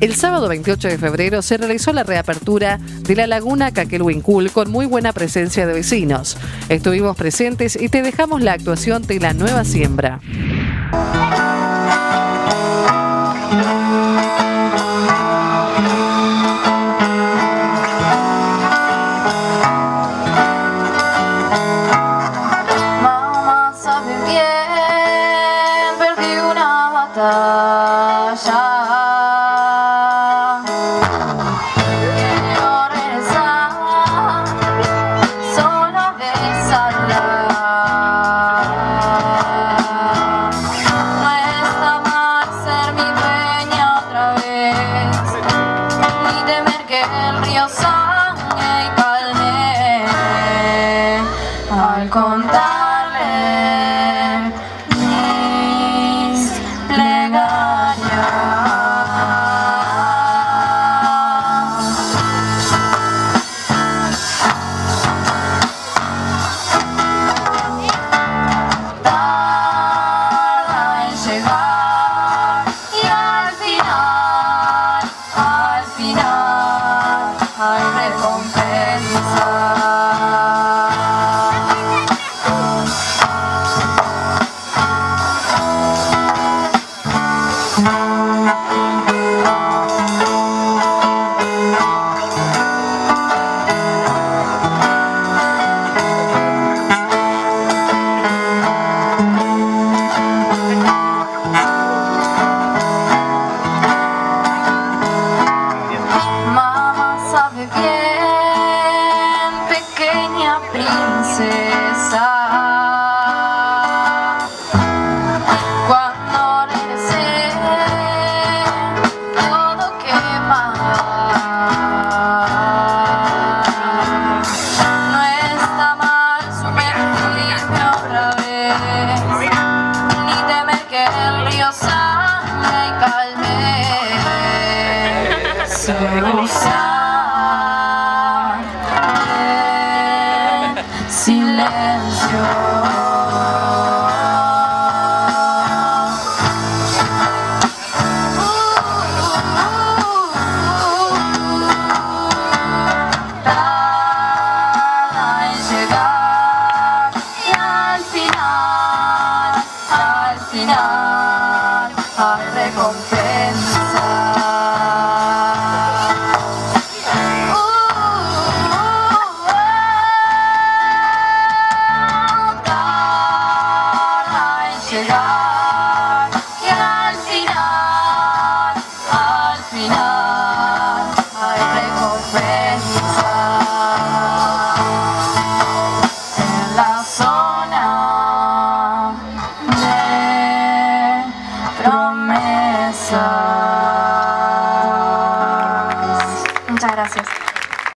El sábado 28 de febrero se realizó la reapertura de la laguna Caquelhuincul con muy buena presencia de vecinos. Estuvimos presentes y te dejamos la actuación de la nueva siembra. con princesa. Cuando regresé, todo quemaba. No está mal sumergirme otra vez, ni temer que el río sangre y calme. Se gozar silencio. final hay recompensa en la zona de promesa.